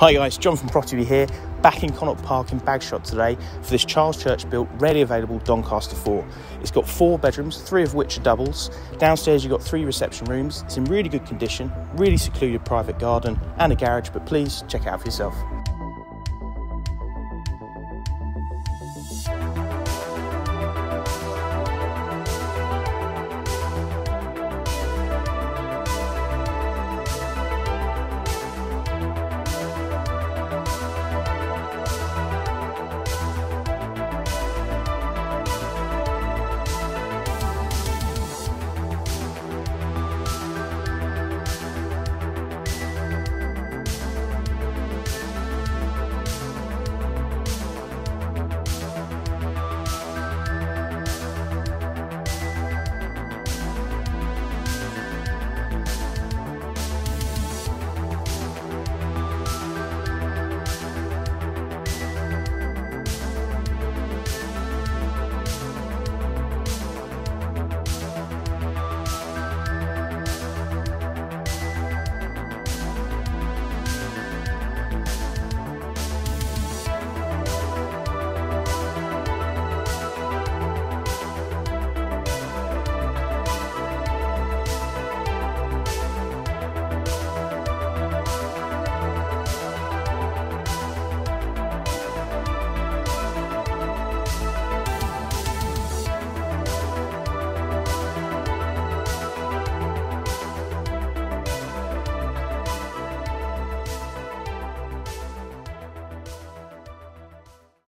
Hi guys, John from Property here, back in Connaught Park in Bagshot today for this Charles Church built, ready available Doncaster 4. It's got four bedrooms, three of which are doubles. Downstairs you've got three reception rooms. It's in really good condition, really secluded private garden and a garage, but please check it out for yourself.